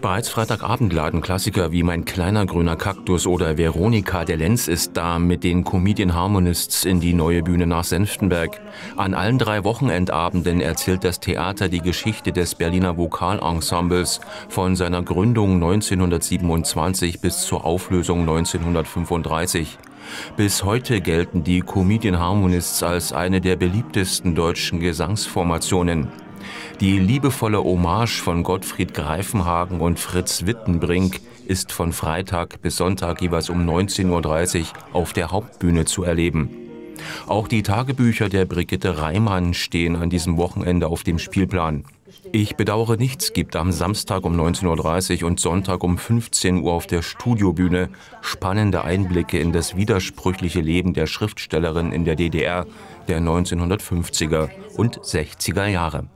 Bereits Freitagabend laden Klassiker wie Mein kleiner grüner Kaktus oder Veronika der Lenz ist da mit den Comedian Harmonists in die neue Bühne nach Senftenberg. An allen drei Wochenendabenden erzählt das Theater die Geschichte des Berliner Vokalensembles von seiner Gründung 1927 bis zur Auflösung 1935. Bis heute gelten die Comedian Harmonists als eine der beliebtesten deutschen Gesangsformationen. Die liebevolle Hommage von Gottfried Greifenhagen und Fritz Wittenbrink ist von Freitag bis Sonntag jeweils um 19.30 Uhr auf der Hauptbühne zu erleben. Auch die Tagebücher der Brigitte Reimann stehen an diesem Wochenende auf dem Spielplan. Ich bedauere nichts gibt am Samstag um 19.30 Uhr und Sonntag um 15 Uhr auf der Studiobühne spannende Einblicke in das widersprüchliche Leben der Schriftstellerin in der DDR der 1950er und 60er Jahre.